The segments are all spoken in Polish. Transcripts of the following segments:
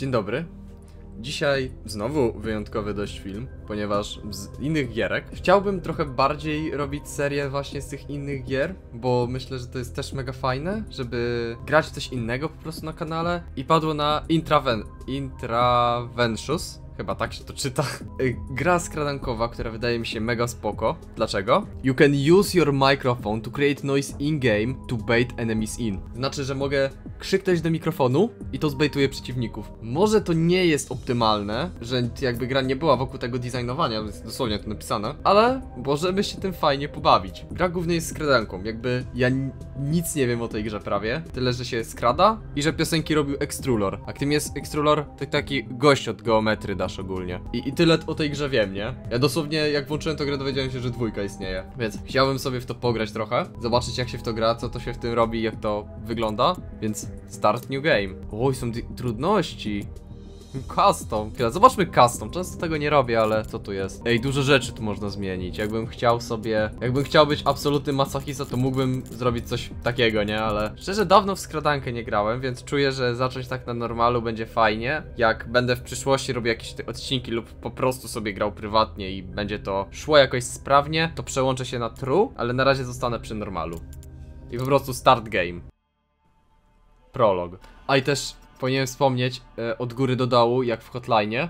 Dzień dobry. Dzisiaj znowu wyjątkowy dość film, ponieważ z innych gierek chciałbym trochę bardziej robić serię właśnie z tych innych gier, bo myślę, że to jest też mega fajne, żeby grać coś innego po prostu na kanale i padło na Intraven Intraventus. Chyba tak się to czyta. Y, Gra skradankowa, która wydaje mi się mega spoko. Dlaczego? You can use your microphone to create noise in-game to bait enemies in. Znaczy, że mogę krzyknąć do mikrofonu i to zbejtuje przeciwników. Może to nie jest optymalne, że jakby gra nie była wokół tego designowania, jest dosłownie to napisane, ale możemy się tym fajnie pobawić. Gra głównie jest skradanką, jakby ja nic nie wiem o tej grze prawie, tyle że się skrada i że piosenki robił Extrulor. A kim jest Extrulor? To taki gość od geometry dasz ogólnie. I, I tyle o tej grze wiem, nie? Ja dosłownie jak włączyłem tę grę dowiedziałem się, że dwójka istnieje. Więc chciałbym sobie w to pograć trochę, zobaczyć jak się w to gra, co to się w tym robi, jak to wygląda. Więc start new game. Oj, są trudności. Custom. Zobaczmy custom. Często tego nie robię, ale co tu jest? Ej, dużo rzeczy tu można zmienić. Jakbym chciał sobie. Jakbym chciał być absolutnym masachista, to mógłbym zrobić coś takiego, nie? Ale szczerze, dawno w skradankę nie grałem, więc czuję, że zacząć tak na normalu będzie fajnie. Jak będę w przyszłości robił jakieś te odcinki lub po prostu sobie grał prywatnie i będzie to szło jakoś sprawnie, to przełączę się na true, ale na razie zostanę przy normalu. I po prostu start game. Prolog. A i też powinienem wspomnieć e, od góry do dołu, jak w Hotline.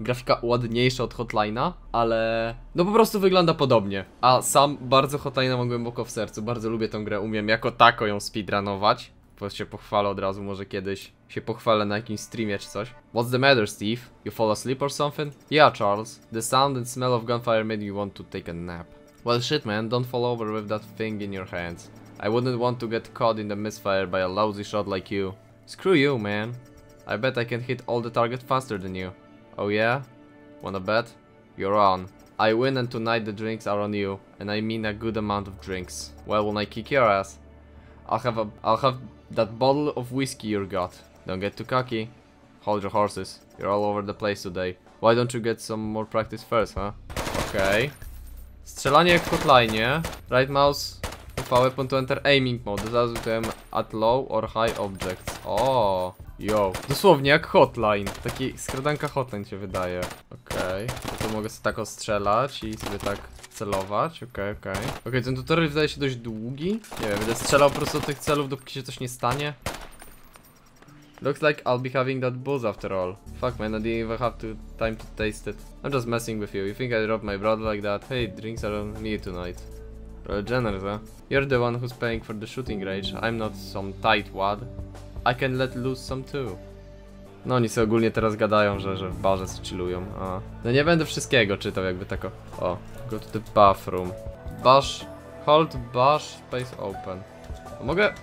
Grafika ładniejsza od Hotline'a, ale no po prostu wygląda podobnie. A sam bardzo Hotline'a mam głęboko w sercu, bardzo lubię tę grę, umiem jako tako ją speedrunować. Po się pochwalę od razu, może kiedyś się pochwalę na jakimś streamie czy coś. What's the matter, Steve? You fall asleep or something? Yeah, Charles. The sound and smell of gunfire made me want to take a nap. Well, shit, man, don't fall over with that thing in your hands. I wouldn't want to get caught in the misfire by a lousy shot like you. Screw you, man. I bet I can hit all the target faster than you. Oh yeah? Wanna bet? You're on. I win and tonight the drinks are on you, and I mean a good amount of drinks. Well, when I kick your ass, I'll have a I'll have that bottle of whiskey you got. Don't get too cocky. Hold your horses. You're all over the place today. Why don't you get some more practice first, huh? Okay. Strzelanie jak w. Right mouse for weapon to enter aiming mode. To aim at low or high objects. O, yo. Dosłownie jak hotline. Taki skradanka hotline się wydaje. Okej. To tu mogę sobie tak ostrzelać i sobie tak celować. Okej, okej. Okej, ten tutorial wydaje się dość długi. Nie wiem, będę strzelał po prostu do tych celów, dopóki się coś nie stanie. Looks like I'll be having that booze after all. Fuck man, I didn't even have to time to taste it. I'm just messing with you. You think I dropped my brother like that? Hey, drinks are on me tonight. Trochę generous, huh? You're the one who's paying for the shooting range. I'm not some tight wad. I can let loose some too. No oni sobie ogólnie teraz gadają, że, że w barze chillują. A. No nie będę wszystkiego czytał jakby tako. O, go to the bathroom. Bash, hold bash, space open. Mogę...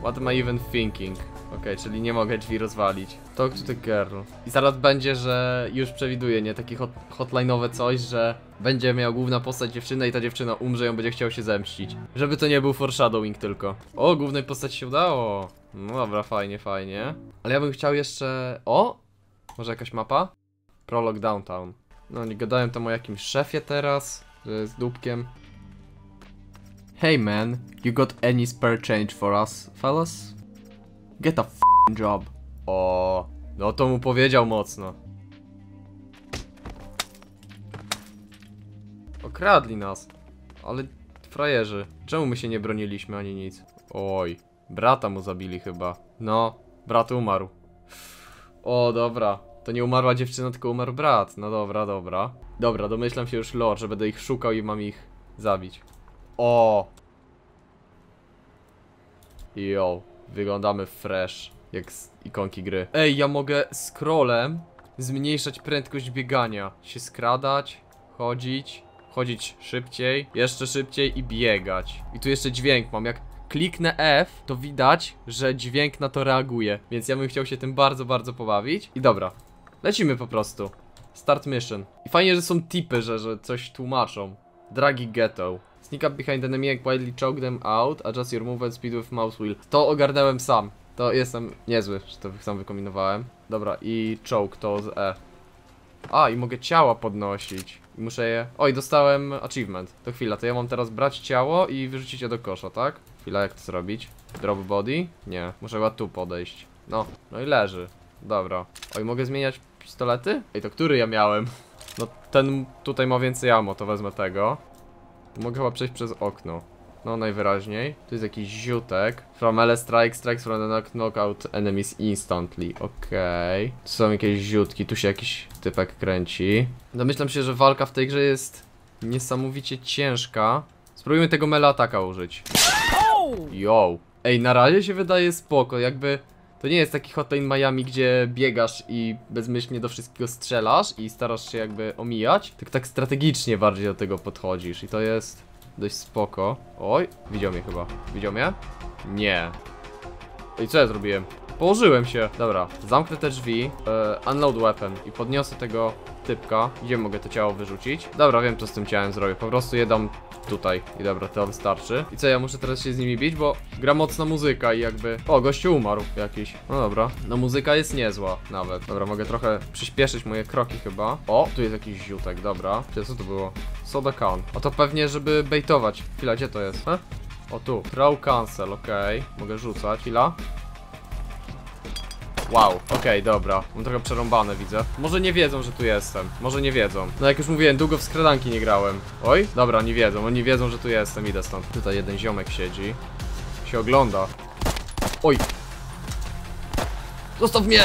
What am I even thinking? Okej, czyli nie mogę drzwi rozwalić. Talk to the girl. I zaraz będzie, że już przewiduję, nie? Takie hot, hotline'owe coś, że będzie miał główna postać dziewczynę i ta dziewczyna umrze i on będzie chciał się zemścić. Żeby to nie był foreshadowing tylko. O, głównej postaci się udało. No dobra, fajnie, fajnie. Ale ja bym chciał jeszcze... O! Może jakaś mapa? Prolog Downtown. No, oni gadają tam o jakimś szefie teraz, z dupkiem. Hey man, you got any spare change for us, fellas? Get a f***ing job. O, no to mu powiedział mocno. Okradli nas. Ale frajerzy. Czemu my się nie broniliśmy ani nic? Oj, brata mu zabili chyba. No, brat umarł. O, dobra. To nie umarła dziewczyna, tylko umarł brat. No dobra, dobra. Dobra, domyślam się już lore, że będę ich szukał i mam ich zabić. O! Yo, wyglądamy fresh, jak z ikonki gry. Ej, ja mogę scrollem zmniejszać prędkość biegania. Się skradać, chodzić, chodzić szybciej, jeszcze szybciej i biegać. I tu jeszcze dźwięk mam, jak kliknę F, to widać, że dźwięk na to reaguje. Więc ja bym chciał się tym bardzo, bardzo pobawić. I dobra, lecimy po prostu. Start mission. I fajnie, że są tipy, że, że coś tłumaczą. Dragi ghetto. Sneak up behind enemy and quietly choke them out. Adjust your movement speed with mouse wheel. To ogarnąłem sam. To jestem niezły, że to sam wykombinowałem. Dobra, i choke to z E. A, i mogę ciała podnosić. I muszę je... Oj, dostałem achievement. To chwila, to ja mam teraz brać ciało i wyrzucić je do kosza, tak? Chwila, jak to zrobić? Drop body? Nie, muszę chyba tu podejść. No, no i leży. Dobra. Oj, mogę zmieniać pistolety? Ej, to który ja miałem? No ten tutaj ma więcej ammo, to wezmę tego. Mogę chyba przejść przez okno. No najwyraźniej. Tu jest jakiś ziutek. From L strike, strikes from the knock, knockout enemies instantly. Okej. Tu są jakieś ziutki, tu się jakiś typek kręci. Domyślam się, że walka w tej grze jest niesamowicie ciężka. Spróbujmy tego mela ataka użyć. Yo. Ej, na razie się wydaje spoko, jakby... To nie jest taki Hotline Miami, gdzie biegasz i bezmyślnie do wszystkiego strzelasz i starasz się jakby omijać, tylko tak strategicznie bardziej do tego podchodzisz i to jest dość spoko. Oj, widział mnie chyba. Widział mnie? Nie. I co ja zrobiłem? Położyłem się. Dobra, zamknę te drzwi, e, unload weapon i podniosę tego typka. Gdzie mogę to ciało wyrzucić? Dobra, wiem co z tym ciałem zrobię. Po prostu je dam tutaj. I dobra, to wystarczy. I co, ja muszę teraz się z nimi bić, bo gra mocna muzyka i jakby... O, gościu umarł jakiś. No dobra. No muzyka jest niezła nawet. Dobra, mogę trochę przyspieszyć moje kroki chyba. O, tu jest jakiś ziutek, dobra. Gdzie, co to było? Soda can. O to pewnie, żeby baitować. Chwila, gdzie to jest? He? O tu. Throw cancel, okej. Mogę rzucać. Chwila. Wow, okej, dobra. Mam trochę przerąbane, widzę. Może nie wiedzą, że tu jestem. Może nie wiedzą. No jak już mówiłem, długo w skradanki nie grałem. Oj, dobra, nie wiedzą. Oni wiedzą, że tu jestem. Idę stąd. Tutaj jeden ziomek siedzi. Się ogląda. Oj. Zostaw mnie!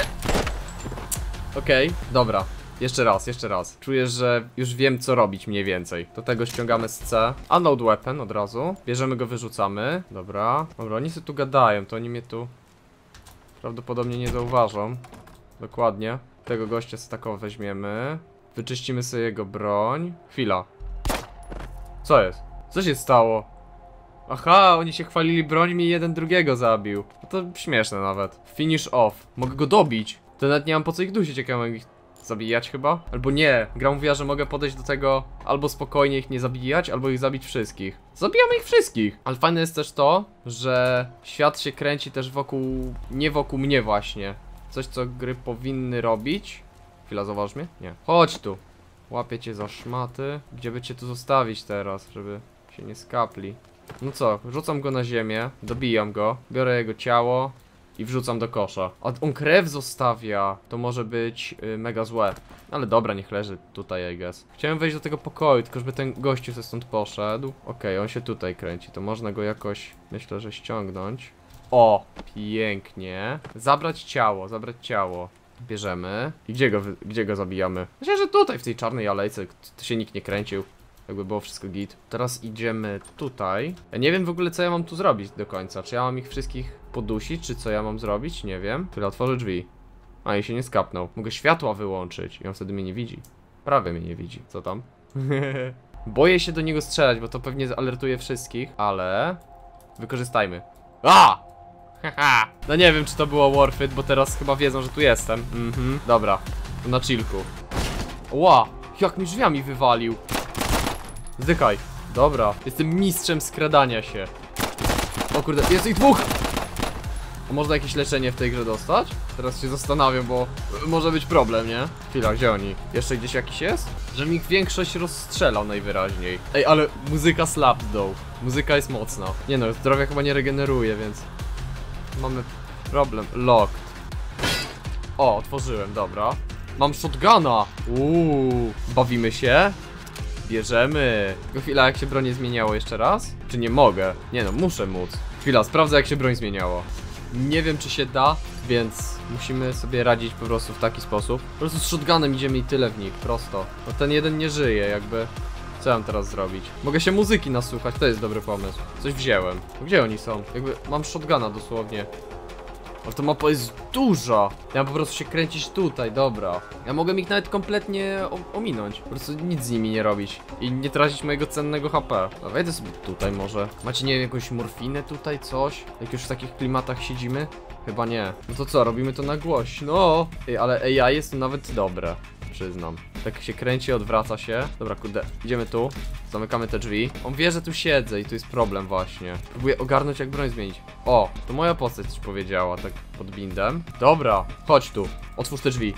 Okej, dobra. Jeszcze raz, jeszcze raz. Czuję, że już wiem co robić mniej więcej. Do tego ściągamy z C. Unload weapon od razu. Bierzemy go, wyrzucamy. Dobra. Dobra, oni sobie tu gadają, to oni mnie tu prawdopodobnie nie zauważą. Dokładnie. Tego gościa z taką weźmiemy. Wyczyścimy sobie jego broń. Chwila. Co jest? Co się stało? Aha, oni się chwalili brońmi i jeden drugiego zabił. No to śmieszne nawet. Finish off. Mogę go dobić. To nawet nie mam po co ich dusić, jak ja mam ich zabijać chyba? Albo nie. Gra mówiła, że mogę podejść do tego albo spokojnie ich nie zabijać, albo ich zabić wszystkich. Zabijamy ich wszystkich. Ale fajne jest też to, że świat się kręci też wokół, nie wokół mnie właśnie. Coś, co gry powinny robić. Chwila, zauważ mnie? Nie. Chodź tu. Łapię cię za szmaty. Gdzie by cię tu zostawić teraz, żeby się nie skapli? No co, rzucam go na ziemię, dobijam go, biorę jego ciało i wrzucam do kosza. A on krew zostawia, to może być y, mega złe. Ale dobra, niech leży tutaj, I guess. Chciałem wejść do tego pokoju, tylko żeby ten gościu ze stąd poszedł. Okej, on się tutaj kręci, to można go jakoś, myślę, że ściągnąć. O, pięknie. Zabrać ciało, zabrać ciało. Bierzemy. I gdzie go, gdzie go zabijamy? Myślę, że tutaj, w tej czarnej alejce, to się nikt nie kręcił. Jakby było wszystko git. Teraz idziemy tutaj. Ja nie wiem w ogóle co ja mam tu zrobić do końca. Czy ja mam ich wszystkich podusić, czy co ja mam zrobić? Nie wiem. Tyle otworzę drzwi. A i się nie skapnął. Mogę światła wyłączyć i on wtedy mnie nie widzi. Prawie mnie nie widzi. Co tam? Boję się do niego strzelać, bo to pewnie zalertuje wszystkich, ale wykorzystajmy. A! Haha. No nie wiem, czy to było worth it, bo teraz chyba wiedzą, że tu jestem. Mhm. Dobra. Na chillku. Ła! Jak mi drzwiami wywalił. Zdychaj. Dobra. Jestem mistrzem skradania się. O kurde, jest ich dwóch! A można jakieś leczenie w tej grze dostać? Teraz się zastanawiam, bo może być problem, nie? Chwila, gdzie oni? Jeszcze gdzieś jakiś jest? Żebym ich większość rozstrzelał najwyraźniej. Ej, ale muzyka slap though. Muzyka jest mocna. Nie no, zdrowia chyba nie regeneruje, więc... Mamy problem. Locked. O, otworzyłem, dobra. Mam shotguna! Uuu, bawimy się? Bierzemy. Chwila, jak się broń zmieniało jeszcze raz? Czy nie mogę? Nie no, muszę móc. Chwila, sprawdzę jak się broń zmieniało. Nie wiem czy się da, więc musimy sobie radzić po prostu w taki sposób. Po prostu z shotgunem idziemy i tyle w nich, prosto. No ten jeden nie żyje, jakby... Co mam teraz zrobić? Mogę się muzyki nasłuchać, to jest dobry pomysł. Coś wziąłem. Gdzie oni są? Jakby mam shotguna dosłownie. Ale to mapa jest duża. Ja po prostu się kręcić tutaj, dobra. Ja mogę ich nawet kompletnie ominąć. Po prostu nic z nimi nie robić. I nie tracić mojego cennego HP. No wejdę sobie tutaj może. Macie nie wiem, jakąś morfinę tutaj, coś? Jak już w takich klimatach siedzimy? Chyba nie. No to co, robimy to na głośno. Ej, ale AI jest nawet dobre. Przyznam. Tak się kręci, odwraca się. Dobra, kurde, idziemy tu. Zamykamy te drzwi. On wie, że tu siedzę i tu jest problem właśnie. Próbuję ogarnąć, jak broń zmienić. O, to moja postać coś powiedziała, tak pod bindem. Dobra, chodź tu. Otwórz te drzwi.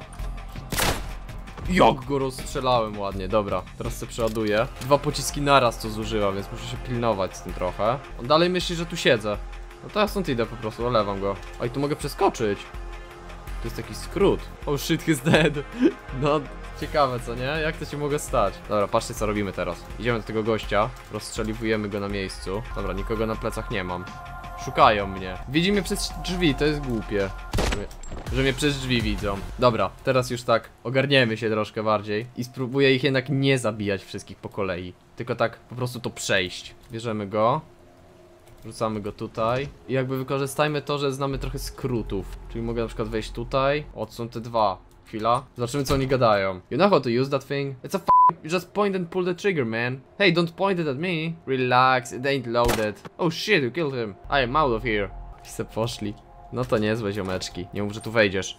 Jak go rozstrzelałem ładnie, dobra. Teraz sobie przeładuję. Dwa pociski naraz to zużyła, więc muszę się pilnować z tym trochę. On dalej myśli, że tu siedzę. No to ja stąd idę po prostu, olewam go. Oj, tu mogę przeskoczyć. To jest taki skrót. Oh shit, he's dead. No, ciekawe co nie? Jak to się mogło stać? Dobra, patrzcie co robimy teraz. Idziemy do tego gościa, rozstrzeliwujemy go na miejscu. Dobra, nikogo na plecach nie mam. Szukają mnie. Widzi mnie przez drzwi, to jest głupie. Że mnie- Że mnie przez drzwi widzą. Dobra, teraz już tak ogarniemy się troszkę bardziej i spróbuję ich jednak nie zabijać wszystkich po kolei. Tylko tak po prostu to przejść. Bierzemy go. Rzucamy go tutaj. I jakby wykorzystajmy to, że znamy trochę skrótów. Czyli mogę na przykład wejść tutaj. O, to są te dwa. Chwila. Zobaczymy co oni gadają. You know how to use that thing? It's a f You just point and pull the trigger, man. Hey, don't point it at me. Relax, it ain't loaded. Oh shit, you killed him. I am out of here. I poszli. No to niezłe ziomeczki. Nie mów, że tu wejdziesz.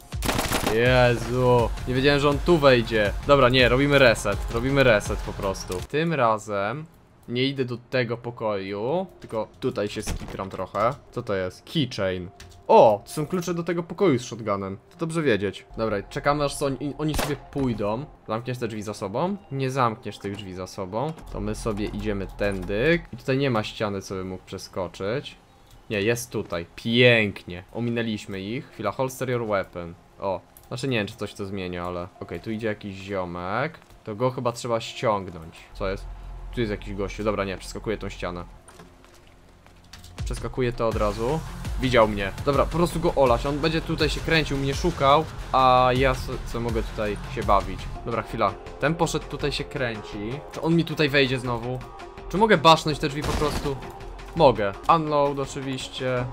Jezu, nie wiedziałem, że on tu wejdzie. Dobra, nie, robimy reset. Robimy reset po prostu. Tym razem nie idę do tego pokoju, tylko tutaj się skitram trochę. Co to jest? Keychain. O, to są klucze do tego pokoju z shotgunem. To dobrze wiedzieć. Dobra, czekamy aż oni, oni sobie pójdą. Zamkniesz te drzwi za sobą? Nie zamkniesz tych drzwi za sobą. To my sobie idziemy tędy. I tutaj nie ma ściany, co by mógł przeskoczyć. Nie, jest tutaj. Pięknie. Ominęliśmy ich. Chwila, holster your weapon. O, znaczy nie wiem, czy coś to zmienia, ale... Okej, tu idzie jakiś ziomek. To go chyba trzeba ściągnąć. Co jest? Tu jest jakiś gościu. Dobra, nie, przeskakuję tą ścianę. Przeskakuję to od razu. Widział mnie. Dobra, po prostu go olać. On będzie tutaj się kręcił, mnie szukał, a ja co, mogę tutaj się bawić. Dobra, chwila. Ten poszedł tutaj się kręci. Czy on mi tutaj wejdzie znowu? Czy mogę basznąć te drzwi po prostu? Mogę. Unload oczywiście.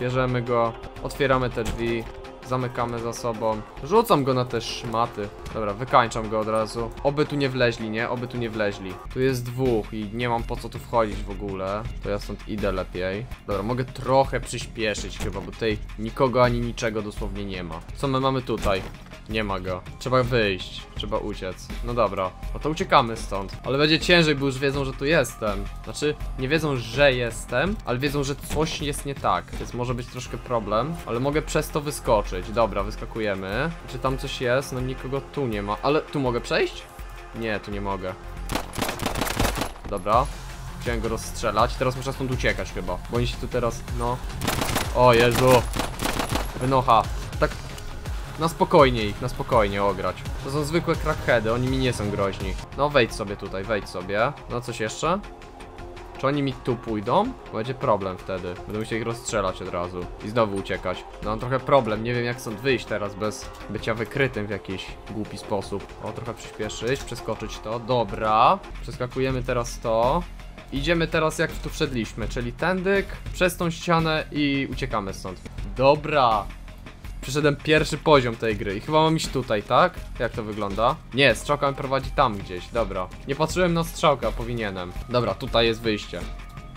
Bierzemy go. Otwieramy te drzwi. Zamykamy za sobą. Rzucam go na te szmaty. Dobra, wykańczam go od razu. Oby tu nie wleźli, nie? Oby tu nie wleźli. Tu jest dwóch i nie mam po co tu wchodzić w ogóle. To ja stąd idę lepiej. Dobra, mogę trochę przyspieszyć chyba, bo tutaj nikogo ani niczego dosłownie nie ma. Co my mamy tutaj? Nie ma go. Trzeba wyjść. Trzeba uciec. No dobra. No to uciekamy stąd. Ale będzie ciężej, bo już wiedzą, że tu jestem. Znaczy, nie wiedzą, że jestem, ale wiedzą, że coś jest nie tak. Więc może być troszkę problem. Ale mogę przez to wyskoczyć. Dobra, wyskakujemy. Czy tam coś jest? No nikogo tu nie ma. Ale tu mogę przejść? Nie, tu nie mogę. Dobra. Chciałem go rozstrzelać. Teraz muszę stąd uciekać chyba. Bo oni się tu teraz, no... O Jezu! Wynocha. Tak na spokojnie ich, na spokojnie ograć. To są zwykłe crackheady, oni mi nie są groźni. No wejdź sobie tutaj, wejdź sobie. No coś jeszcze? Czy oni mi tu pójdą? Będzie problem wtedy. Będę musiał ich rozstrzelać od razu. I znowu uciekać. No mam trochę problem, nie wiem jak stąd wyjść teraz bez bycia wykrytym w jakiś głupi sposób. O, trochę przyspieszyć, przeskoczyć to. Dobra. Przeskakujemy teraz to. Idziemy teraz jak tu wszedliśmy, czyli tędyk, przez tą ścianę i uciekamy stąd. Dobra. Przeszedłem pierwszy poziom tej gry i chyba mam iść tutaj, tak? Jak to wygląda? Nie, strzałka mnie prowadzi tam gdzieś, dobra. Nie patrzyłem na strzałkę, powinienem. Dobra, tutaj jest wyjście.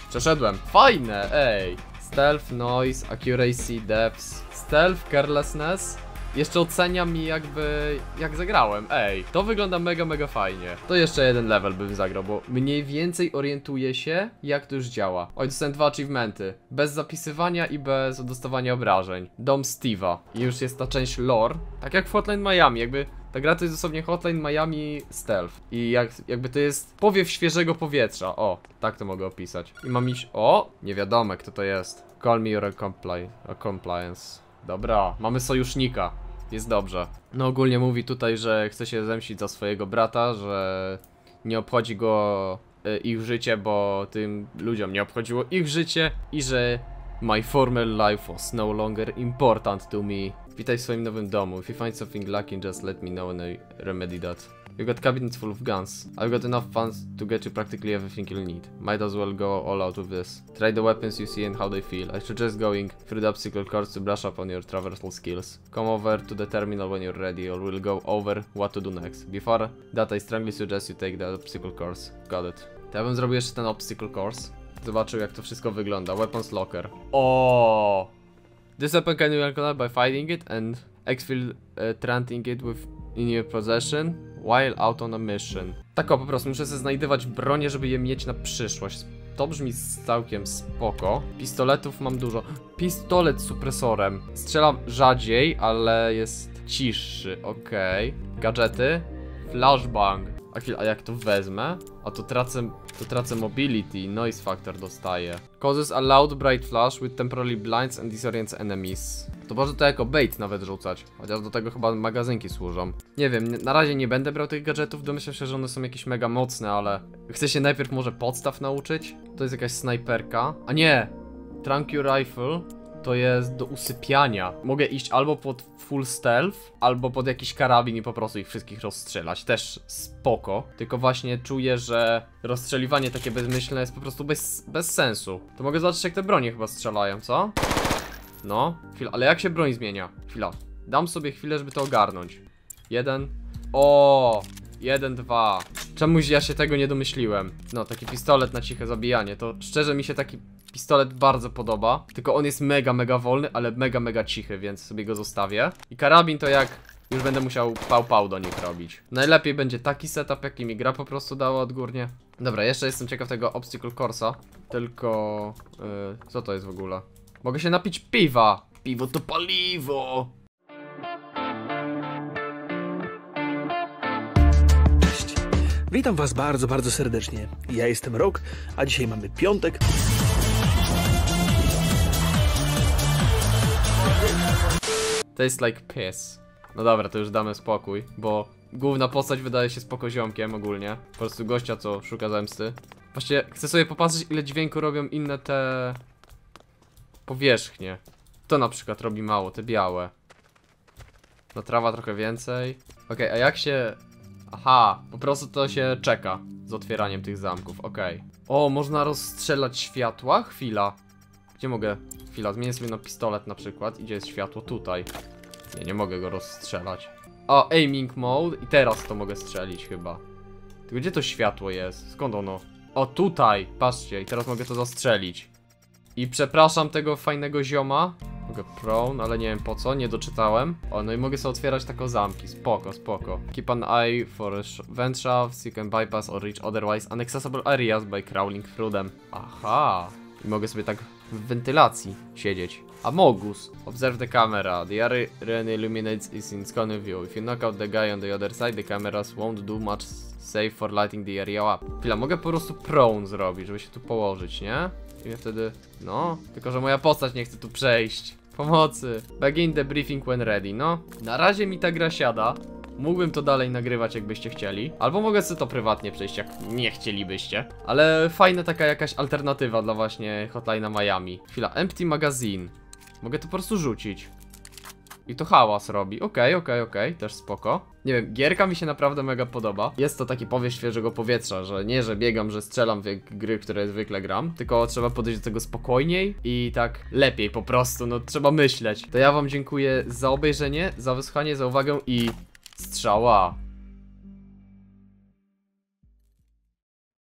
Przeszedłem. Fajne, ej. Stealth, noise, accuracy, depth. Stealth, carelessness. Jeszcze ocenia mi jakby, jak zagrałem, ej. To wygląda mega, mega fajnie. To jeszcze jeden level bym zagrał, bo mniej więcej orientuję się, jak to już działa. Oj, dostałem dwa achievementy. Bez zapisywania i bez dostawania obrażeń. Dom Steve'a. I już jest ta część lore. Tak jak w Hotline Miami, jakby ta gra to jest dosłownie Hotline Miami Stealth. I jak, jakby to jest powiew świeżego powietrza. O, tak to mogę opisać. I mam iść... O, nie wiadomo kto to jest. Call me your compli compliance. Dobra, mamy sojusznika. Jest dobrze. No ogólnie mówi tutaj, że chce się zemścić za swojego brata, że nie obchodzi go e, ich życie, bo tym ludziom nie obchodziło ich życie i że my former life was no longer important to me. Witaj w swoim nowym domu. If you find something lacking, just let me know and I remedy that. You got cabinets full of guns. I've got enough funds to get you practically everything you'll need. Might as well go all out with this. Try the weapons you see and how they feel. I suggest going through the obstacle course to brush up on your traversal skills. Come over to the terminal when you're ready or we'll go over what to do next. Before that, I strongly suggest you take the obstacle course. Got it. To ja bym zrobił jeszcze ten obstacle course. Zobaczył jak to wszystko wygląda. Weapons locker. O. This weapon can be unlocked by fighting it and exfil uh, tranting it with in your possession while out on a mission. Tak o, po prostu muszę sobie znajdywać bronię, żeby je mieć na przyszłość. To brzmi całkiem spoko. Pistoletów mam dużo. Pistolet z supresorem. Strzelam rzadziej, ale jest cichszy, okej. Gadżety. Flashbang. A chwilę, a jak to wezmę? A to tracę To tracę mobility, noise factor dostaję. Causes a loud bright flash with temporarily blinds and disorients enemies. To może to jako bait nawet rzucać. Chociaż do tego chyba magazynki służą. Nie wiem, na razie nie będę brał tych gadżetów, domyślam się, że one są jakieś mega mocne, ale... Chcę się najpierw może podstaw nauczyć? To jest jakaś snajperka. A nie! Tranquil Rifle to jest do usypiania. Mogę iść albo pod full stealth, albo pod jakiś karabin i po prostu ich wszystkich rozstrzelać. Też spoko. Tylko właśnie czuję, że rozstrzeliwanie takie bezmyślne jest po prostu bez, bez sensu. To mogę zobaczyć jak te bronie chyba strzelają, co? No, chwila, ale jak się broń zmienia? Chwila. Dam sobie chwilę, żeby to ogarnąć. Jeden. O, jeden, dwa. Czemuś ja się tego nie domyśliłem. No, taki pistolet na ciche zabijanie. To szczerze mi się taki pistolet bardzo podoba. Tylko on jest mega, mega wolny, ale mega, mega cichy, więc sobie go zostawię. I karabin to jak już będę musiał pał-pał do nich robić. Najlepiej będzie taki setup, jaki mi gra po prostu dała odgórnie. Dobra, jeszcze jestem ciekaw tego Obstacle Coursa. Tylko... Yy, co to jest w ogóle? Mogę się napić piwa! Piwo to paliwo! Witam Was bardzo, bardzo serdecznie. Ja jestem Rok, a dzisiaj mamy piątek. Taste like piss. No dobra, to już damy spokój, bo główna postać wydaje się spoko ziomkiem ogólnie. Po prostu gościa, co szuka zemsty. Właściwie chcę sobie popatrzeć, ile dźwięku robią inne te... powierzchnie. To na przykład robi mało, te białe. No trawa trochę więcej. Okej, a jak się... Aha, po prostu to się czeka z otwieraniem tych zamków, okej. O, można rozstrzelać światła? Chwila. Gdzie mogę? Chwila, zmienię sobie na pistolet na przykład. Gdzie jest światło? Tutaj. Nie, nie mogę go rozstrzelać. O, aiming mode i teraz to mogę strzelić chyba. Tylko gdzie to światło jest? Skąd ono? O, tutaj! Patrzcie, i teraz mogę to zastrzelić. I przepraszam tego fajnego zioma. Mogę prone, ale nie wiem po co, nie doczytałem. O, no i mogę sobie otwierać takie zamki. Spoko, spoko. Keep an eye for vent shafts, you can bypass or reach otherwise inaccessible areas by crawling through them. Aha. I mogę sobie tak w wentylacji siedzieć. Amogus. Observe the camera. The area illuminates is in scanning view. If you knock out the guy on the other side, the cameras won't do much save for lighting the area up. Chwila, mogę po prostu prone zrobić, żeby się tu położyć, nie? I wtedy... No, tylko że moja postać nie chce tu przejść. Pomocy. Begin the briefing when ready, no. Na razie mi ta gra siada. Mógłbym to dalej nagrywać, jakbyście chcieli. Albo mogę sobie to prywatnie przejść, jak nie chcielibyście. Ale fajna taka jakaś alternatywa dla właśnie Hotline'a Miami. Chwila, empty magazine. Mogę to po prostu rzucić. I to hałas robi. Okej, okej, okej, też spoko. Nie wiem, gierka mi się naprawdę mega podoba. Jest to taki powiew świeżego powietrza, że nie, że biegam, że strzelam w gry, które zwykle gram, tylko trzeba podejść do tego spokojniej i tak lepiej po prostu, no trzeba myśleć. To ja wam dziękuję za obejrzenie, za wysłuchanie, za uwagę i strzała.